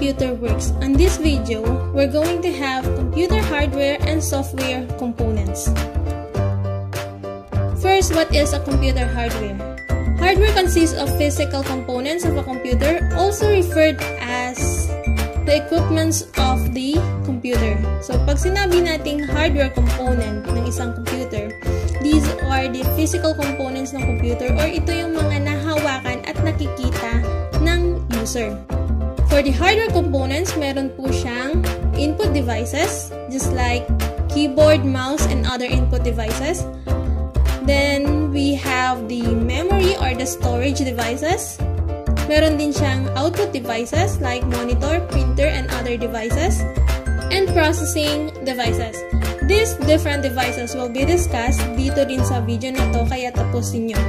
computer works. On this video, we're going to have computer hardware and software components. First, what is a computer hardware? Hardware consists of physical components of a computer, also referred as the equipments of the computer. So, pag sinabi nating hardware component ng isang computer, these are the physical components ng computer or ito yung mga nahawakan at nakikita ng user. For the hardware components, meron po siyang input devices, just like keyboard, mouse, and other input devices. Then, we have the memory or the storage devices. Meron din siyang output devices like monitor, printer, and other devices. And processing devices. These different devices will be discussed dito din sa video na to, kaya tapusin nyo.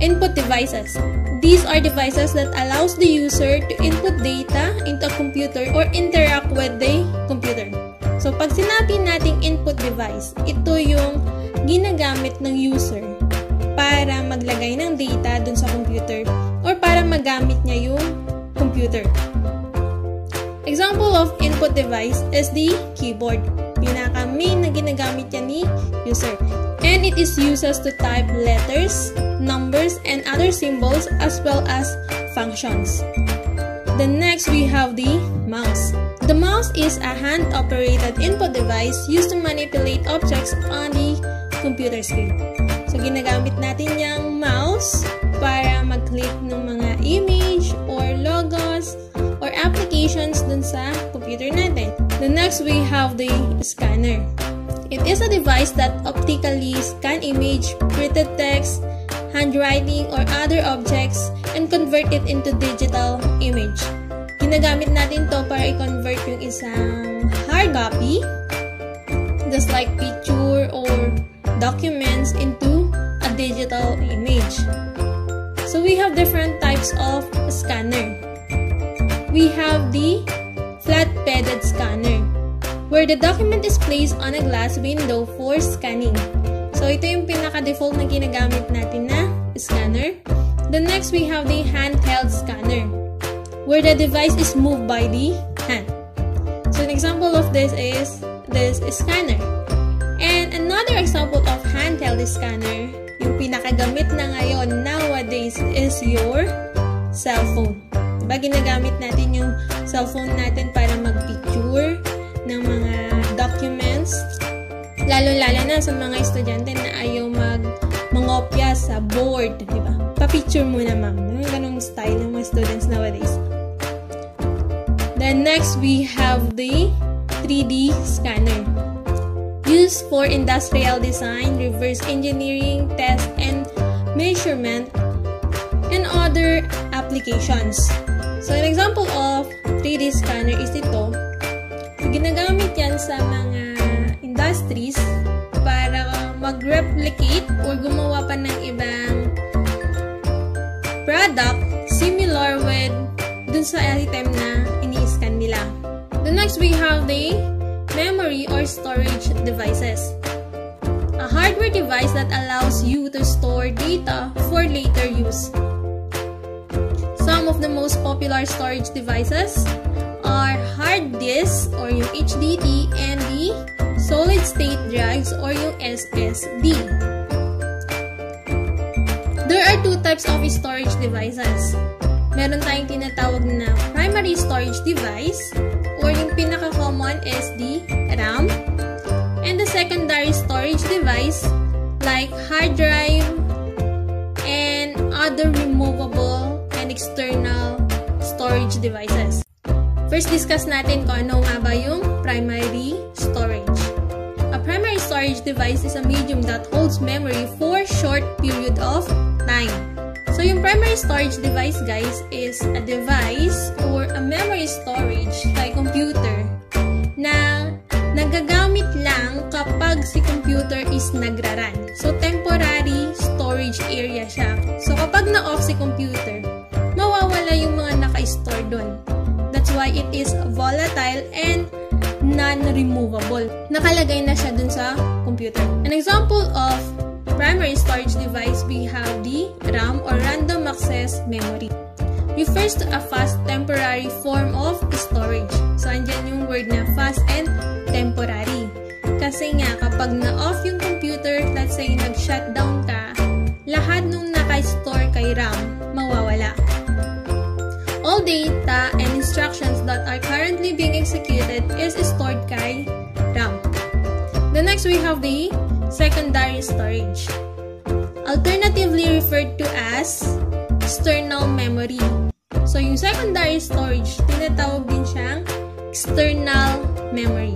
Input devices. These are devices that allows the user to input data into a computer or interact with the computer. So, pag sinabi nating input device, ito yung ginagamit ng user para maglagay ng data dun sa computer or para magamit niya yung computer. Example of input device is the keyboard. Pinaka-main na ginagamit niya ni user. And it is used to type letters, numbers, and other symbols as well as functions. The next, we have the mouse. The mouse is a hand-operated input device used to manipulate objects on the computer screen. So, ginagamit natin yung mouse para mag-click ng mga image or logos or applications dun sa computer natin. The next, we have the scanner. It is a device that optically scan image, printed text, handwriting, or other objects and convert it into digital image. Ginagamit natin to para i-convert yung isang hard copy, just like picture or documents into a digital image. So we have different types of scanner. We have the where the document is placed on a glass window for scanning. So ito yung pinaka-default na ginagamit natin na scanner. The next, we have the handheld scanner, where the device is moved by the hand. So an example of this is this scanner. And another example of handheld scanner, yung pinakagamit na ngayon nowadays is your cellphone. Diba, ginagamit natin yung cellphone natin para mag-picture ng mga documents. Lalo-lalo na sa mga estudyante na ayaw mag mangopya sa board, di ba? Pa-picture muna, ma'am. Yung ganong style ng mga students nowadays. Then next, we have the 3D scanner. Used for industrial design, reverse engineering, test, and measurement, and other applications. So, an example of 3D scanner is ito. Ginagamit yan sa mga industries para mag-replicate or gumawa pa ng ibang product similar with dun sa item na ini-scan nila. The next, we have the memory or storage devices. A hardware device that allows you to store data for later use. Some of the most popular storage devices are hard disk or yung HDD and the solid state drives or yung SSD. There are two types of storage devices. Meron tayong tinatawag na primary storage device or yung pinaka-common is the RAM and the secondary storage device like hard drive and other removable external storage devices. First, discuss natin kung ano nga ba yung primary storage. A primary storage device is a medium that holds memory for short period of time. So, yung primary storage device, guys, is a device or a memory storage like computer na nagagamit lang kapag si computer is nagraran. So, temporary storage area siya. So, kapag na-off si computer, doon. That's why it is volatile and non-removable. Nakalagay na siya dun sa computer. An example of primary storage device, we have the RAM or Random Access Memory. refers to a fast temporary form of storage. So, andyan yung word na fast and temporary. Kasi nga, kapag na-off yung computer, let's say nag-shutdown ka, lahat nung naka-store kay RAM, mawawala. Data and instructions that are currently being executed is stored kay RAM. The next, we have the secondary storage. Alternatively referred to as external memory. So, yung secondary storage, tinatawag din siyang external memory.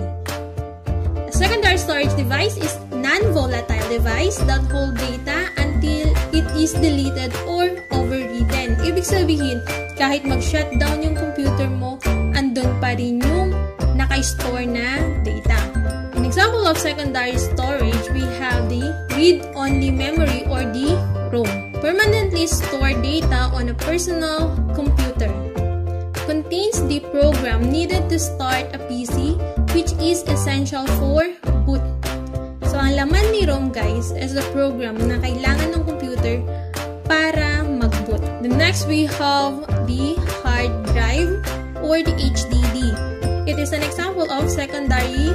A secondary storage device is non-volatile device that hold data until it is deleted or overwritten. Ibig sabihin, kahit mag-shutdown yung computer mo, andun pa rin yung naka-store na data. An example of secondary storage, we have the read-only memory or the ROM. Permanently store data on a personal computer. Contains the program needed to start a PC which is essential for boot. So, ang laman ni ROM guys is the program na kailangan ng computer para. The next we have the hard drive or the HDD. It is an example of secondary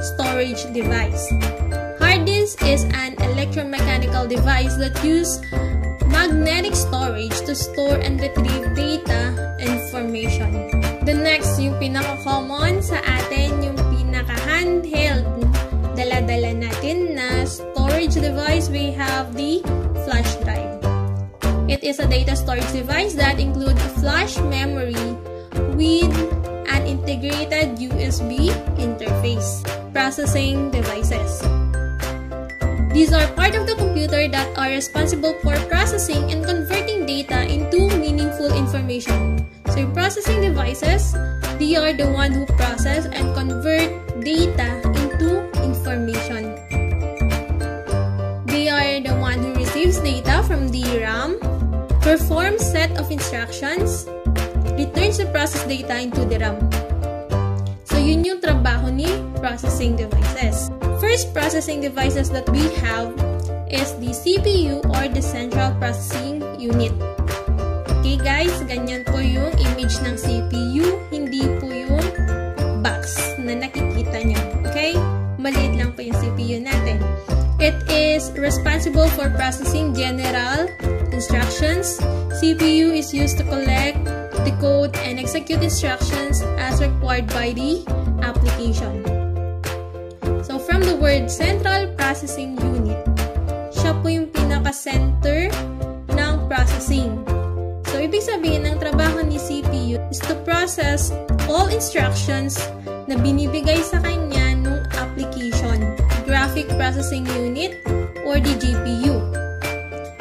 storage device. Hard disk is an electromechanical device that use magnetic storage to store and retrieve data information. The next, yung pinaka-common sa atin, yung pinaka-handheld dala-dala natin na storage device, we have the flash drive. It is a data storage device that includes flash memory with an integrated USB interface processing devices. These are part of the computer that are responsible for processing and converting data into meaningful information. So processing devices, they are the one who process and convert data into information. They are the one who receives data from the RAM, performs set of instructions, returns the processed data into the RAM. So yun yung trabaho ni processing devices. First processing devices that we have is the CPU or the Central Processing Unit. Okay guys, ganyan po yung image ng CPU, hindi po yung box na nakikita nyo. Okay? Maliit lang po yung CPU natin. It is responsible for processing general instructions. CPU is used to collect, decode, and execute instructions as required by the application. So, from the word Central Processing Unit, siya po yung pinaka-center ng processing. So, ibig sabihin, ng trabaho ni CPU is to process all instructions na binibigay sa kanya nung application, Graphic Processing Unit or the GPU.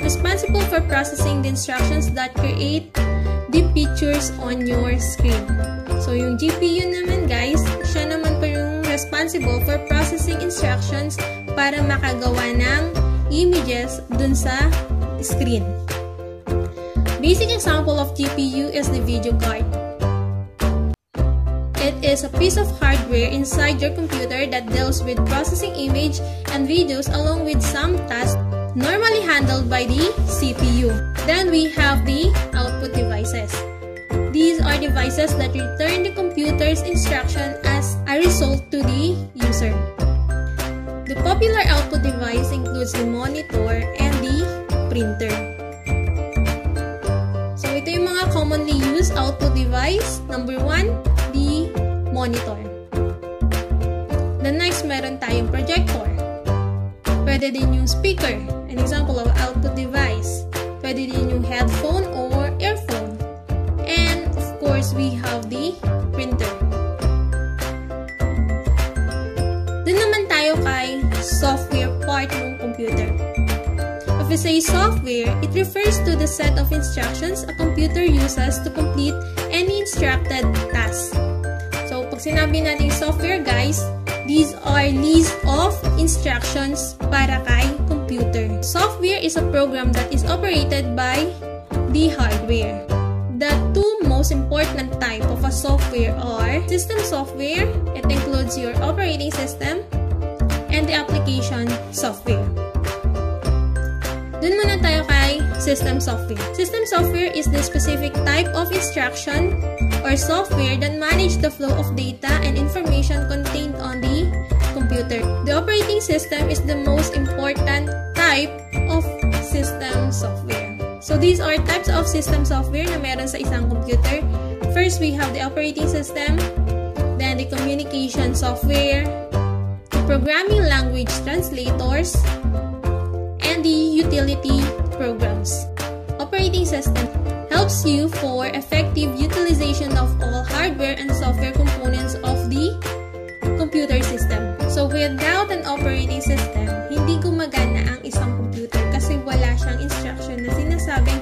Responsible for processing the instructions that create the pictures on your screen. So, yung GPU naman guys, siya naman po yung responsible for processing instructions para makagawa ng images dun sa screen. Basic example of GPU is the video card. It is a piece of hardware inside your computer that deals with processing image and videos along with some tasks normally handled by the CPU. Then we have the output devices. These are devices that return the computer's instruction as a result to the user. The popular output device includes the monitor and the printer. So, ito yung mga commonly used output device. Number one, the monitor. The next, meron tayong projector. Pwede din yung speaker, an example of output device. Pwede din yung headphone or earphone And of course, we have the printer. Doon naman tayo kay software part ng computer. If we say software, it refers to the set of instructions a computer uses to complete any instructed task. So, pag sinabi natin software, guys, these are list of instructions para kay computer. Software is a program that is operated by the hardware. The two most important type of a software are system software, it includes your operating system, and the application software. Dun muna tayo kay system software. System software is the specific type of instruction or software that manage the flow of data and information contained on the computer. The operating system is the most important type of system software. So these are types of system software na meron sa isang computer. First, we have the operating system, then the communication software, the programming language translators, and the utility programs. Operating system helps you for effective utilization of all hardware and software components computer system. So without an operating system, hindi gumagana ang isang computer kasi wala siyang instruction na sinasabing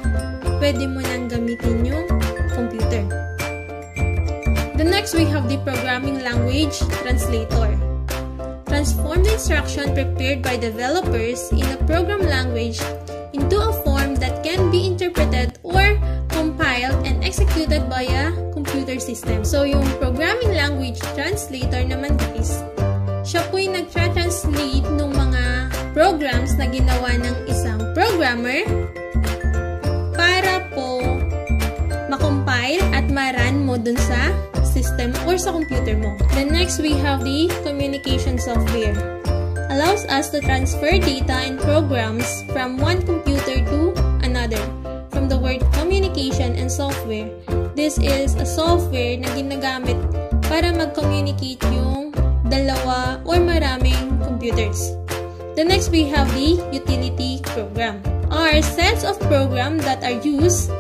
pwede mo nang gamitin yung computer. The next we have the programming language translator transform the instruction prepared by developers in a program language into a form that can be interpreted or compiled and executed by a computer system. So, yung programming language translator naman guys, siya po yung nag-translate ng mga programs na ginawa ng isang programmer para po makompile at maran mo dun sa system or sa computer mo. Then next, we have the communication software. Allows us to transfer data and programs from one computer to another. From the word communication and software, this is a software na ginagamit para mag-communicate yung dalawa or maraming computers. The next, we have the utility program. Are sets of programs that are used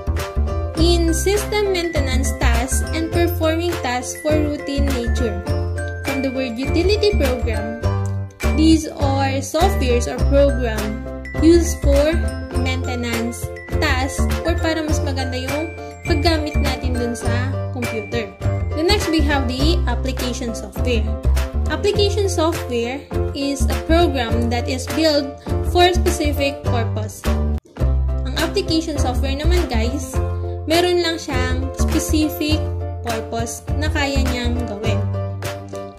in system maintenance tasks and performing tasks for routine nature. From the word utility program, these are softwares or program used for maintenance tasks or para mas maganda yung paggamit natin dun sa computer. The next, we have the application software. Application software is a program that is built for a specific purpose. Ang application software naman guys meron lang siyang specific purpose na kaya niyang gawin.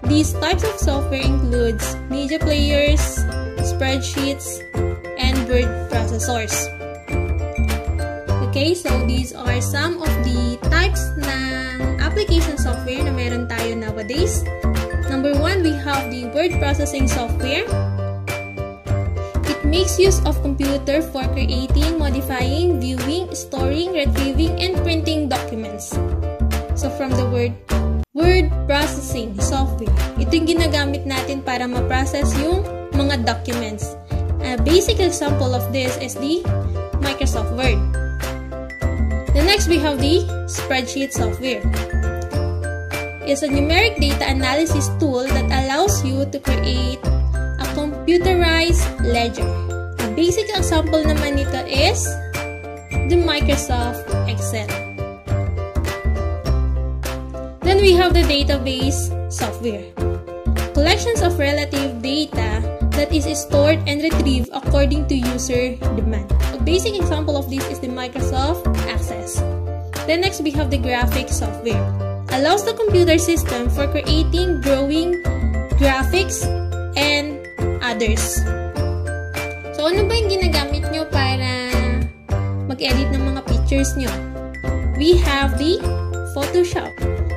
These types of software includes media players, spreadsheets, and word processors. Okay, so these are some of the types ng application software na meron tayo nowadays. Number one, we have the word processing software makes use of computer for creating, modifying, viewing, storing, retrieving, and printing documents. So from the word word processing software, ito yung ginagamit natin para ma-process yung mga documents. A basic example of this is the Microsoft Word. The next we have the spreadsheet software. It's a numeric data analysis tool that allows you to create a computerized ledger. A basic example naman nito is the Microsoft Excel. Then we have the database software. Collections of relative data that is stored and retrieved according to user demand. A basic example of this is the Microsoft Access. Then next we have the graphics software. Allows the computer system for creating, drawing, graphics, and others. So, ano ba yung ginagamit nyo para mag-edit ng mga pictures nyo? We have the Photoshop.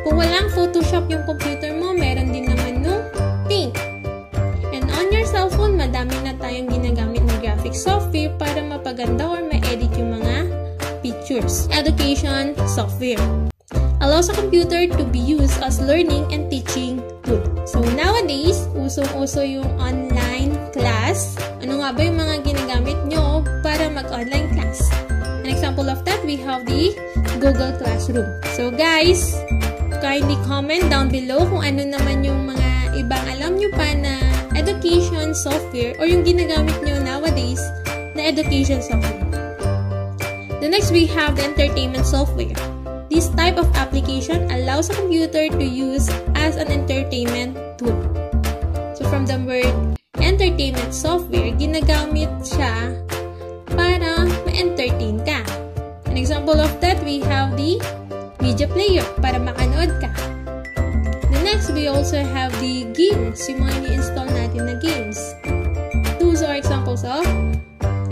Kung walang Photoshop yung computer mo, meron din naman no Paint. Cellphone, madami na tayong ginagamit ng graphic software para mapaganda or ma-edit yung mga pictures. Education software allows a computer to be used as learning and teaching tool. So nowadays, usong-uso yung online class. Ano nga ba yung mga ginagamit nyo para mag-online class? An example of that, we have the Google Classroom. So guys, kindly comment down below kung ano naman yung mga ibang alam nyo pa na education software or yung ginagamit nyo nowadays na education software. The next, we have the entertainment software. This type of application allows a computer to use as an entertainment tool. So from the word entertainment software, ginagamit siya para ma-entertain ka. An example of that, we have the media player para makanood ka. Next, we also have the games, yung mga ni-install natin na games. Those are examples of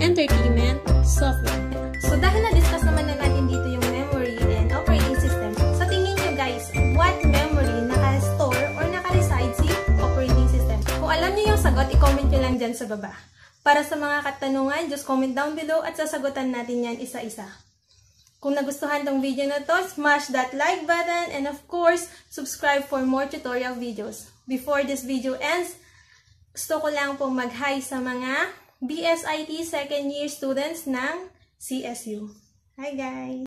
entertainment software. So dahil na-discuss naman na natin dito yung memory and operating system, sa tingin nyo guys, what memory naka-store or naka-reside si operating system? Kung alam nyo yung sagot, i-comment nyo lang dyan sa baba. Para sa mga katanungan, just comment down below at sasagutan natin yan isa-isa. Kung nagustuhan tong video na to, smash that like button and of course, subscribe for more tutorial videos. Before this video ends, gusto ko lang pong mag-hi sa mga BSIT second year students ng CSU. Hi guys!